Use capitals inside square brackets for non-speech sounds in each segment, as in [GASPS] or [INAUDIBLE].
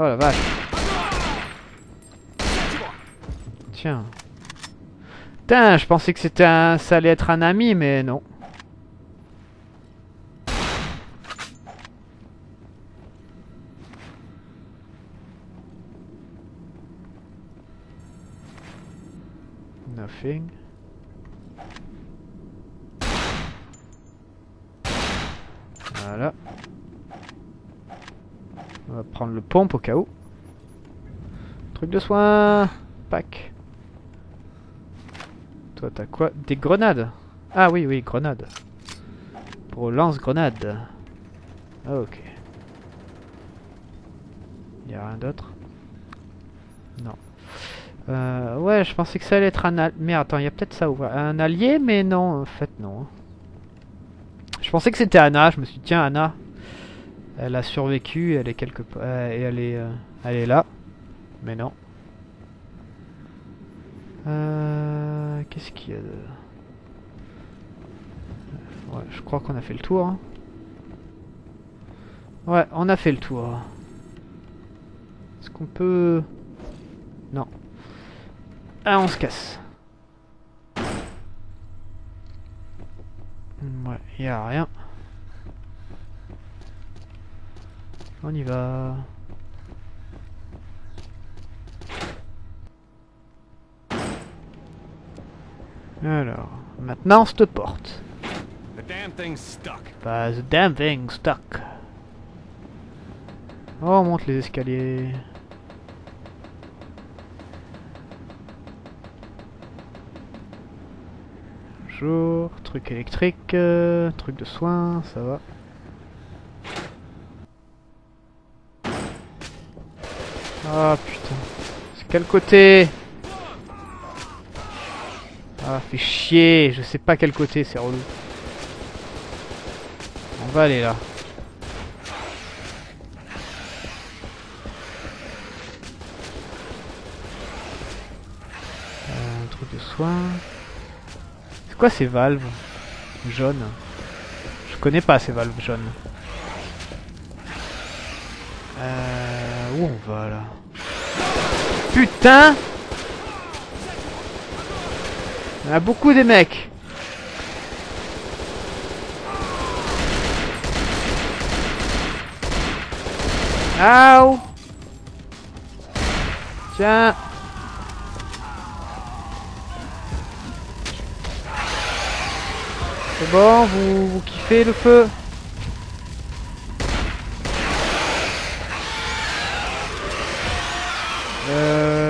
Oh la vache. Tiens. Putain, je pensais que c'était un... ça allait être un ami, mais non. Nothing. Voilà. On va prendre le pompe au cas où. Truc de soin. Pack. Toi, t'as quoi? Des grenades. Ah oui, oui, grenades. Pour lance-grenade. Ah, ok. Y a rien d'autre? Non. Euh, ouais, je pensais que ça allait être un allié. Mais attends, y a peut-être ça. Un allié, mais non, en fait, non. Je pensais que c'était Anna. Je me suis dit, tiens, Anna, elle a survécu, elle est quelque part. euh, et elle est, euh, elle est là. Mais non. Euh, Qu'est-ce qu'il y a de... Ouais, je crois qu'on a fait le tour. hein. Ouais, on a fait le tour. Est-ce qu'on peut... Non. Ah, on se casse. Ouais, y a rien. On y va. Alors, maintenant cette porte. The damn thing's stuck. Bah, the damn thing stuck. Oh, on monte les escaliers. Bonjour, truc électrique, euh, truc de soin, ça va. Ah putain. C'est quel côté Ah, fait chier, je sais pas quel côté, c'est relou. On va aller là. Euh, un truc de soin. C'est quoi ces valves jaunes? Je connais pas ces valves jaunes. Euh, où on va là Putain Il y a beaucoup des mecs. Aouh Tiens C'est bon, vous kiffez le feu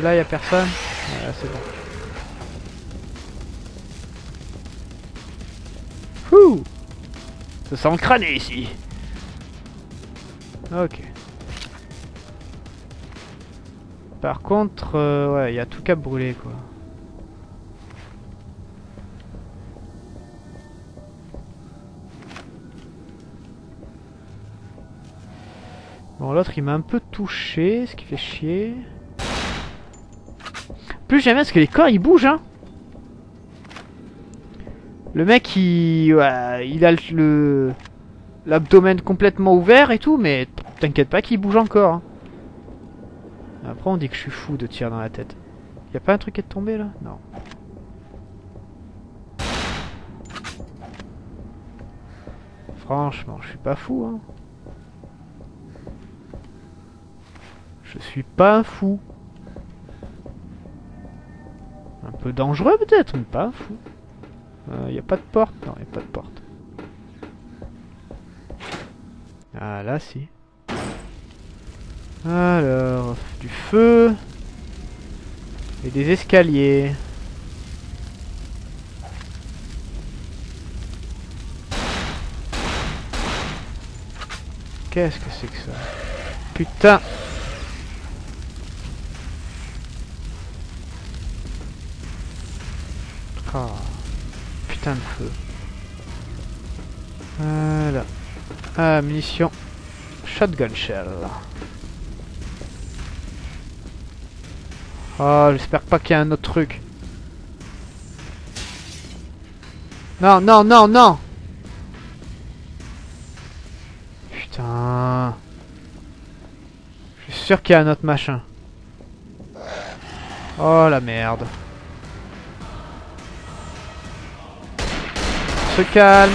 Là, y a personne. Voilà, c'est bon. Fouh Ça sent crâné ici. Ok. Par contre, euh, ouais, il y a tout qu'à brûler, quoi. Bon, l'autre, il m'a un peu touché, ce qui fait chier. Plus bien parce que les corps, ils bougent, hein. Le mec, il, a le l'abdomen complètement ouvert et tout, mais t'inquiète pas qu'il bouge encore. hein. Après, on dit que je suis fou de tirer dans la tête. Y a pas un truc qui est tombé là? Non. Franchement, je suis pas fou, hein. Je suis pas un fou. Peu dangereux peut-être, mais pas fou. Il y a pas de porte Non, y a pas de porte. Ah là, si. Alors, du feu. Et des escaliers. Qu'est-ce que c'est que ça? Putain Ah, putain de feu. Voilà. Ah, munitions. Shotgun shell. Oh, j'espère pas qu'il y a un autre truc. Non, non, non, non Putain. Je suis suis sûr qu'il y a un autre machin. Oh la merde. Se calme.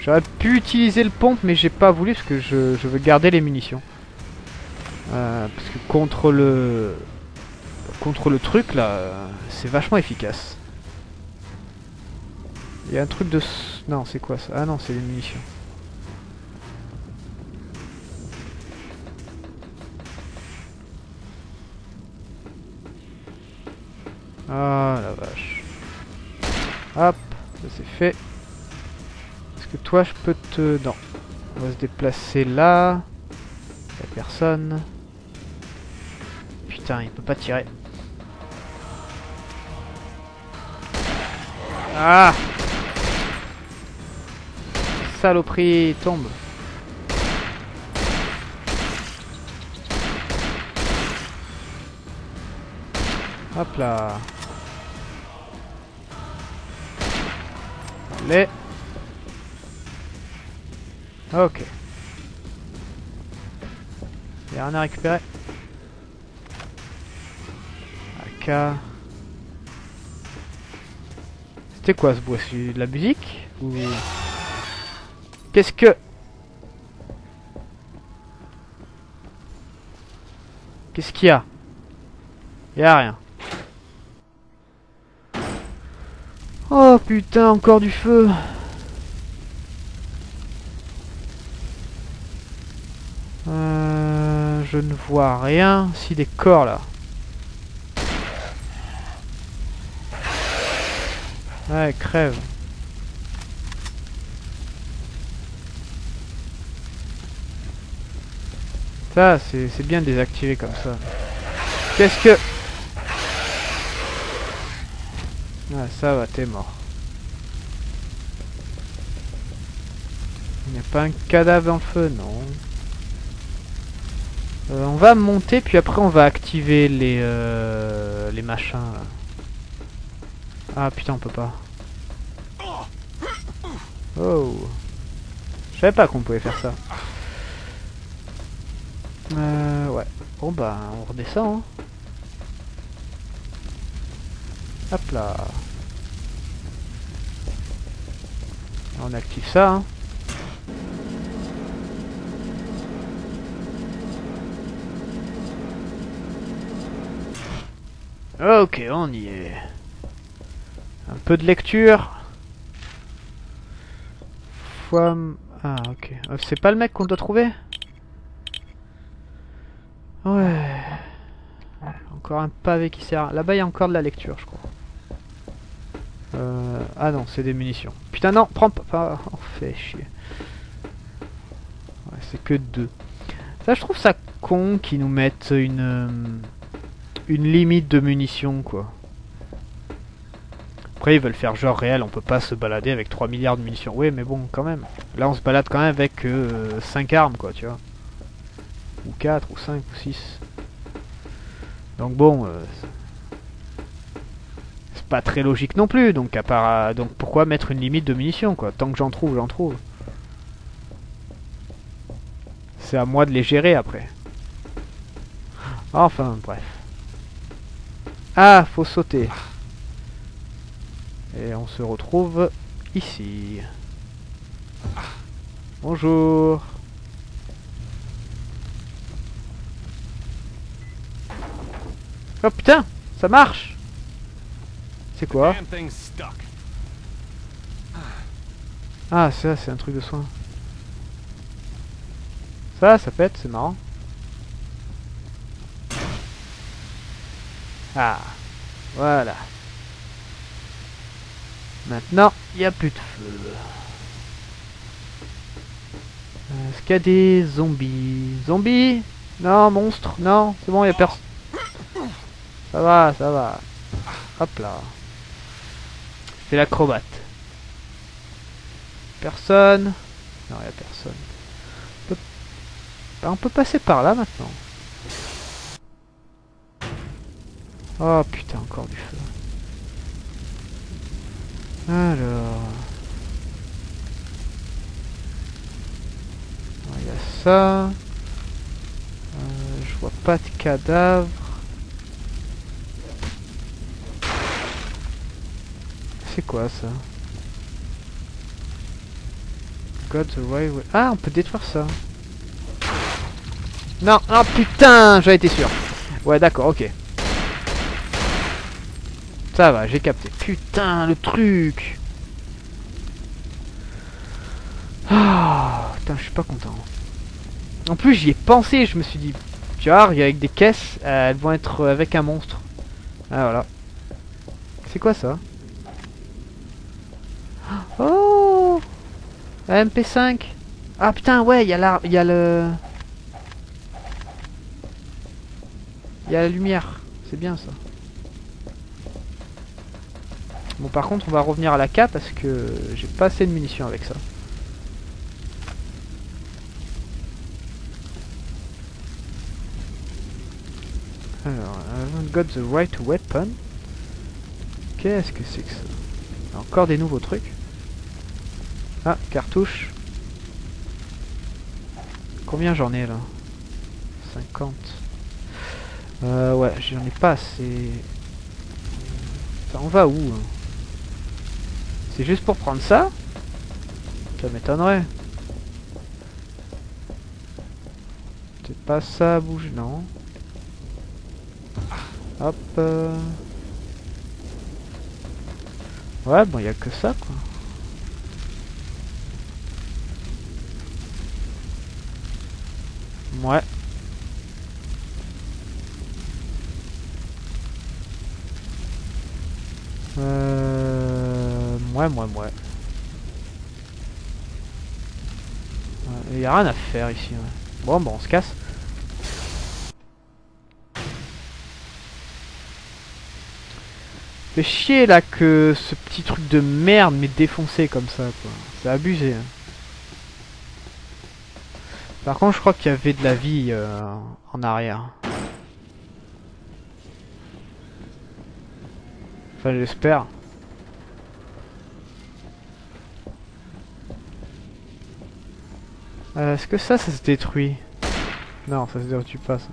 J'aurais pu utiliser le pompe mais j'ai pas voulu parce que je, veux garder les munitions. Euh, parce que contre le contre le truc là, c'est vachement efficace. Il y a un truc de... Non, c'est quoi ça? Ah non, c'est des munitions. Ah la vache. Hop, ça c'est fait. Est-ce que toi je peux te... Non. On va se déplacer là. Y'a personne. Putain, il peut pas tirer. Ah Saloperie, tombe. Hop là. Allez. Ok. Il a rien à récupérer. AK. C'était quoi ce bois C'est de la musique? Ou... Qu'est-ce que... Qu'est-ce qu'il y a? Y a rien. Oh putain, encore du feu Euh, je ne vois rien. Si des corps là. Ouais, crève. Ça, c'est bien de désactiver comme ça. Qu'est-ce que... Ah, ça va, t'es mort. Pas un cadavre dans le feu, non. Euh, on va monter, puis après on va activer les, euh, les machins. Ah putain, on peut pas. Oh. Je savais pas qu'on pouvait faire ça. Euh, ouais. Bon bah, on redescend. hein. Hop là. On active ça. hein. Ok, on y est. Un peu de lecture. Fois... Ah, ok. Euh, C'est pas le mec qu'on doit trouver? Ouais. Encore un pavé qui sert. Là-bas, il y a encore de la lecture, je crois. Euh... Ah non, c'est des munitions. Putain, non, prends pas... pas- Oh, fait chier. Ouais, c'est que deux. Ça, je trouve ça con qu'ils nous mettent une... euh, Une limite de munitions, quoi. Après, ils veulent faire genre réel, on peut pas se balader avec 3 milliards de munitions. Oui, mais bon, quand même. Là, on se balade quand même avec 5 armes, quoi, tu vois. Ou 4, ou 5, ou 6. Donc bon, euh, c'est pas très logique non plus. Donc, à part, euh, donc pourquoi mettre une limite de munitions, quoi? Tant que j'en trouve, j'en trouve. C'est à moi de les gérer après. Enfin, bref. Ah, faut sauter. Et on se retrouve ici. Bonjour. Oh putain, ça marche. C'est quoi? Ah, ça, c'est un truc de soin. Ça, ça pète, c'est marrant. Ah, voilà. Maintenant, il n'y a plus de feu. Est-ce qu'il y a des zombies? Zombies? Non, monstre Non, c'est bon, il n'y a personne. Ça va, ça va. Hop là. C'est l'acrobate. Personne. Non, il n'y a personne. On peut passer par là maintenant. Oh putain, encore du feu. Alors. ça. Euh, je vois pas de cadavre. C'est quoi ça? God the way, Ah, on peut détruire ça. Non, ah putain, j'avais été sûr. Ouais, d'accord, ok. Ça va, j'ai capté. Putain, le truc. Ah, putain, je suis pas content. En plus, j'y ai pensé, je me suis dit, tu vois, avec des caisses, euh, elles vont être avec un monstre. Ah, voilà. C'est quoi ça? Oh La MP5 Ah putain, ouais, il y a. Il y a le... Il y a la lumière. C'est bien ça. Bon, par contre, on va revenir à la K parce que j'ai pas assez de munitions avec ça. Alors, I haven't got the right weapon. Qu'est-ce que c'est que ça? Encore des nouveaux trucs. Ah, cartouche. Combien j'en ai là? 50. Euh, ouais, j'en ai pas assez. On va où hein? C'est juste pour prendre ça Ça m'étonnerait. C'est pas ça bouge, non. Hop. euh. Ouais, bon, y a que ça, quoi. Ouais. Ouais, ouais, ouais. Il y a rien à faire ici. ouais. Bon, bon, on se casse. Fait chier là que ce petit truc de merde m'ait défoncé comme ça quoi. C'est abusé. hein. Par contre je crois qu'il y avait de la vie euh, en arrière. Enfin j'espère. Euh, Est-ce que ça, ça se détruit Non, ça se détruit pas ça.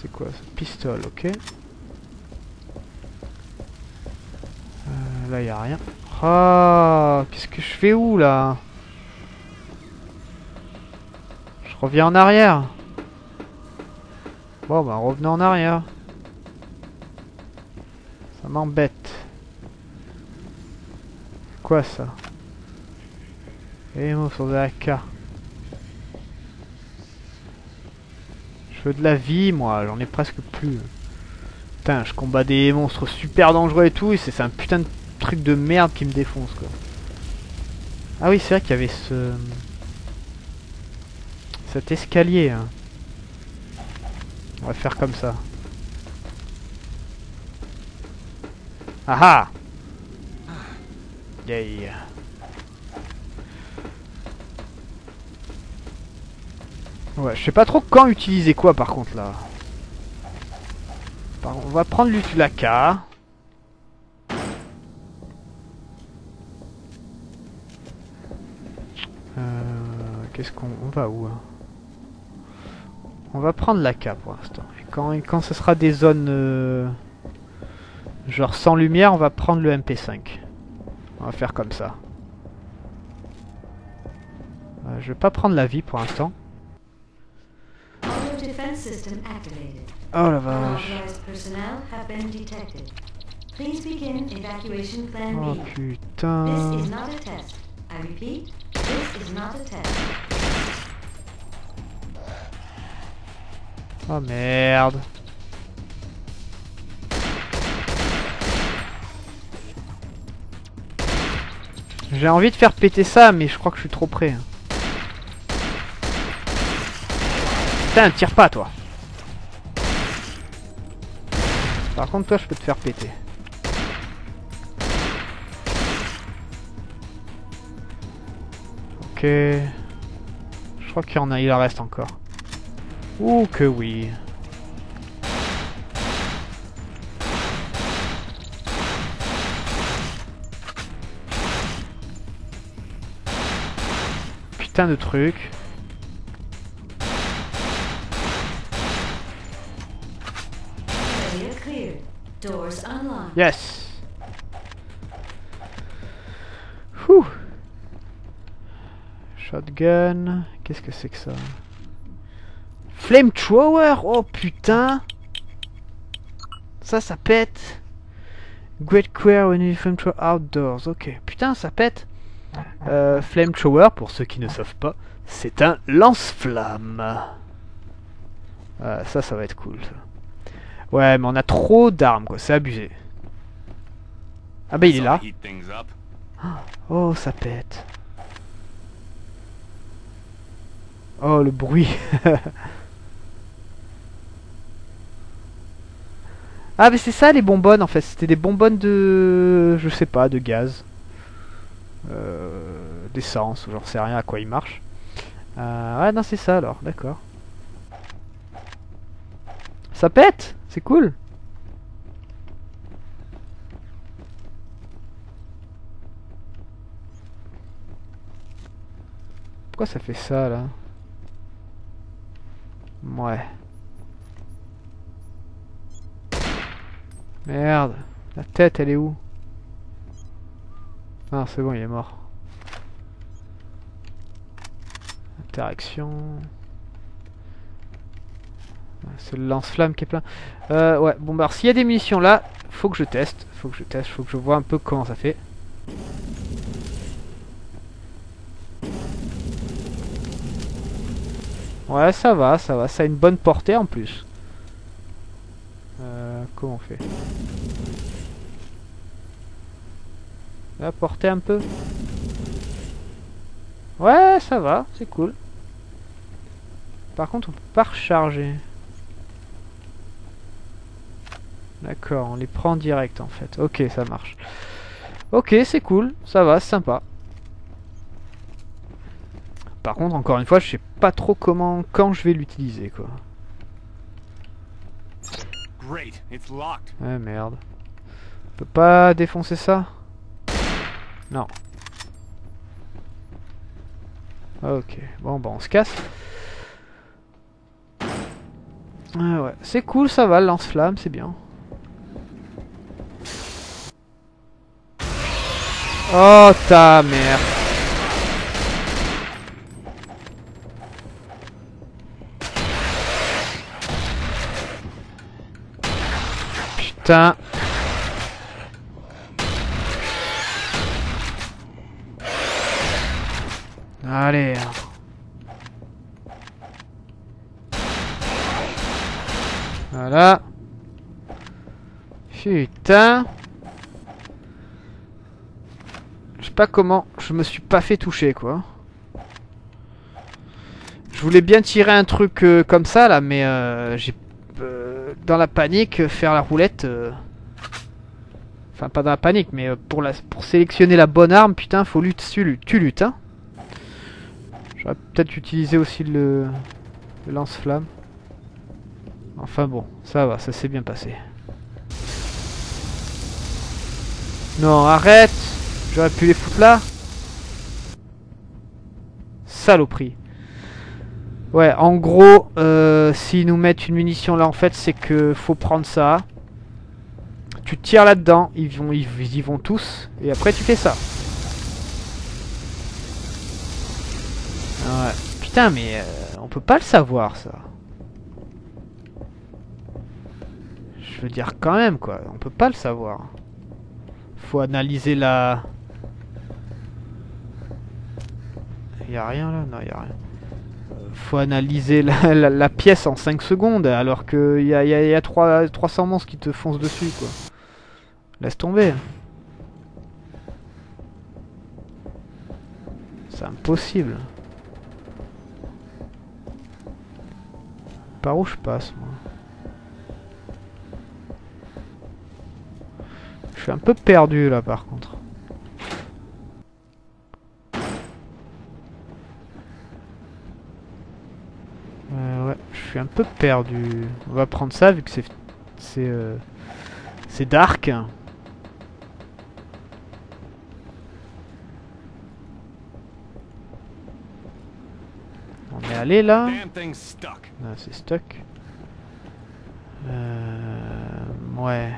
C'est quoi ça Pistole, ok. Euh, là, y a rien. Ah, qu'est-ce que je fais où là? Je reviens en arrière. Bon, bah revenons en arrière. Ça m'embête. Quoi ça? Et sur de la AK. Je de la vie, moi, j'en ai presque plus. Putain, je combats des monstres super dangereux et tout, et c'est un putain de truc de merde qui me défonce, quoi. Ah oui, c'est vrai qu'il y avait ce... Cet escalier, hein. On va faire comme ça. Ah ah Yeah. Ouais, je sais pas trop quand utiliser quoi par contre là. On va prendre la K. Euh, Qu'est-ce qu'on on va où hein? On va prendre la K pour l'instant. Et quand, quand ce sera des zones euh, genre sans lumière, on va prendre le MP5. On va faire comme ça. Euh, je vais pas prendre la vie pour l'instant. Defense system activated. Oh la vache. Personnel have been detected. Please begin evacuation plan Oh B. This putain. is not a test. I repeat, this is not a test. Oh merde. J'ai envie de faire péter ça, mais je crois que je suis trop près. hein. Putain, tire pas toi. Par contre, toi, je peux te faire péter. Ok. Je crois qu'il y en a, il en reste encore. Ouh que oui. Putain de truc. Yes Ouh. Shotgun. Qu'est-ce que c'est que ça? Flamethrower? Oh putain Ça, ça pète Great Queer when you flamethrower outdoors. Ok. Putain, ça pète euh, Flamethrower, pour ceux qui ne savent pas, c'est un lance-flamme. Ah, ça, ça va être cool. Ouais, mais on a trop d'armes, quoi. C'est abusé. Ah bah il est là. [GASPS] Oh, ça pète. Oh, le bruit. [LAUGHS] ah, mais c'est ça les bonbonnes en fait. C'était des bonbonnes de. Je sais pas, de gaz. Euh, D'essence, j'en sais rien à quoi ils marchent. Euh, ouais, non, c'est ça alors, d'accord. Ça pète C'est cool Ça fait ça là? Ouais. Merde. La tête elle est où? Ah c'est bon il est mort. Interaction. Ah, C'est le lance-flamme qui est plein. Euh, ouais, bon bah s'il y a des munitions là, faut que je teste. Faut que je teste, faut que je vois un peu comment ça fait. Ouais, ça va, ça va. Ça a une bonne portée en plus. Euh, comment on fait? La portée un peu Ouais, ça va, c'est cool. Par contre, on peut pas recharger. D'accord, on les prend direct en fait. Ok, ça marche. Ok, c'est cool, ça va, sympa. Par contre, encore une fois, je sais pas trop comment, quand je vais l'utiliser quoi. Great, it's locked. Ouais, merde. On peut pas défoncer ça? Non. Ok, bon, bah on se casse. Ah ouais, c'est cool, ça va, le lance-flamme, c'est bien. Oh ta mère. Allez. Voilà. Putain. Je sais pas comment je me suis pas fait toucher quoi. Je voulais bien tirer un truc euh, comme ça là, mais euh, j'ai dans la panique euh, faire la roulette. euh, Enfin pas dans la panique, mais euh, pour la pour sélectionner la bonne arme, putain, faut lutter, tu luttes, tu luttes, hein. J'aurais peut-être utilisé aussi le, le lance-flamme. Enfin bon, ça va, ça s'est bien passé. Non, arrête J'aurais pu les foutre là Saloperie. Ouais, en gros, euh, s'ils nous mettent une munition là, en fait, c'est que faut prendre ça. Tu tires là-dedans, ils vont, ils, y vont tous, et après tu fais ça. Ouais. Putain, mais euh, on peut pas le savoir ça. Je veux dire quand même quoi, on peut pas le savoir. Faut analyser la. Y a rien là? Non, y a rien. Euh, Faut analyser la, pièce en 5 secondes alors que y a, y a, y a trois- 300 monstres qui te foncent dessus quoi. Laisse tomber. C'est impossible. Par où je passe moi? Je suis un peu perdu là par contre. Euh, ouais, je suis un peu perdu. On va prendre ça vu que c'est c'est euh, c'est dark. On est allé là. Ah, c'est stuck. Euh, Ouais.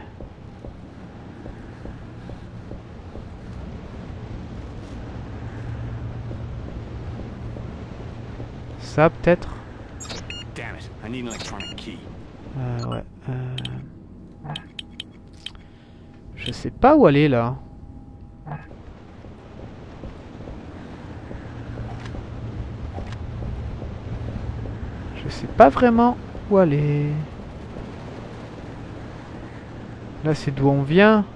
Ça peut-être Euh. Euh... Je sais pas où aller là. Je sais pas vraiment où aller. Là c'est d'où on vient.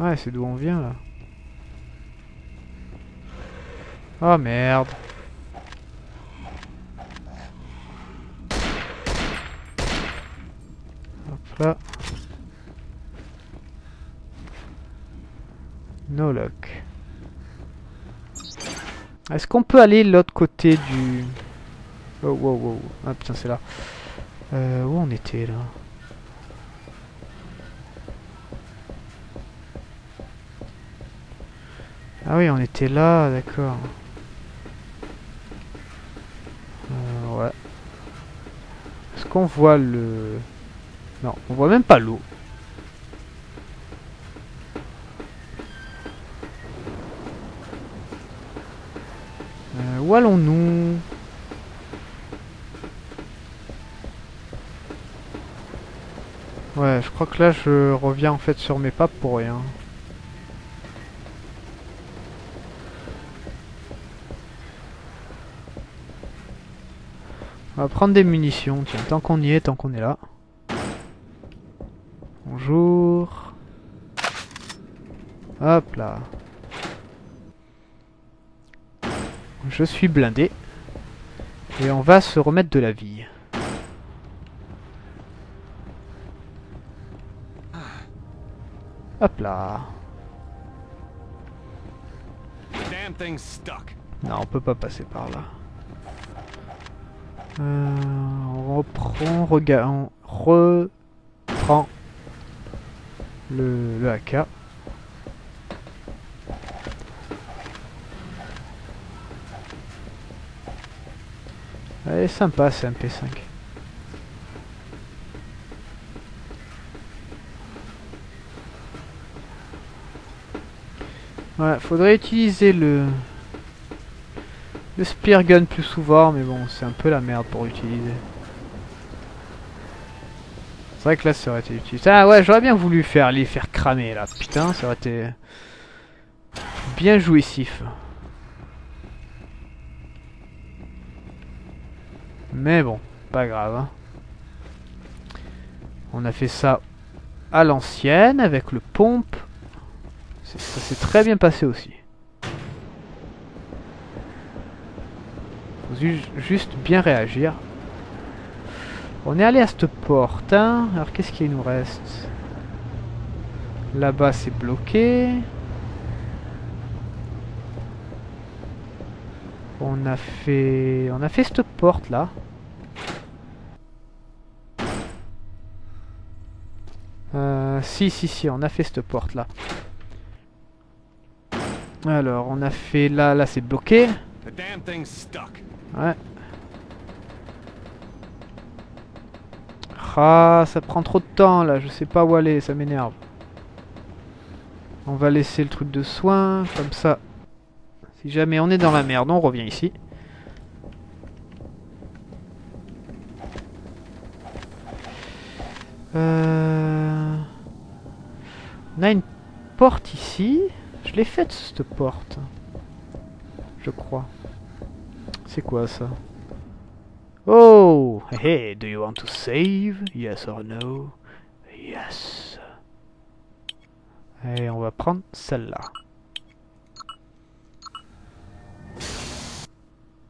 Ouais c'est d'où on vient là. Oh merde. Hop là. No lock. Est-ce qu'on peut aller l'autre côté du... Oh, wow, wow. Ah putain, c'est là. Euh, où on était là? Ah oui, on était là, d'accord. Euh, ouais. Est-ce qu'on voit le... Non, on voit même pas l'eau. Euh, où allons-nous? Ouais, je crois que là je reviens en fait sur mes pas pour rien. On va prendre des munitions, tiens, tant qu'on y est, tant qu'on est là. Bonjour. Hop là. Je suis blindé. Et on va se remettre de la vie. Hop là. Non, on peut pas passer par là. Euh, on reprend, regarde, on reprend le, le AK. Elle est sympa, c'est un P5. Ouais, faudrait utiliser le le spear gun plus souvent, mais bon, c'est un peu la merde pour utiliser. C'est vrai que là, ça aurait été utile. Ah ouais, j'aurais bien voulu faire les faire cramer là. Putain, ça aurait été bien jouissif. Mais bon, pas grave. hein. On a fait ça à l'ancienne avec le pompe. Ça s'est très bien passé aussi. Faut ju- juste bien réagir. On est allé à cette porte. Hein. Alors qu'est-ce qu'il nous reste? Là-bas c'est bloqué. On a fait... On a fait cette porte là. Euh, si, si, si, on a fait cette porte là. Alors, on a fait là, là c'est bloqué. The damn thing's stuck. Ouais. Ah, ça prend trop de temps là, je sais pas où aller, ça m'énerve. On va laisser le truc de soin, comme ça. Si jamais on est dans la merde, on revient ici. Euh... On a une porte ici. Je l'ai faite cette porte. Je crois. C'est quoi ça Oh Hey, do you want to save? Yes or no? Yes. Et on va prendre celle-là.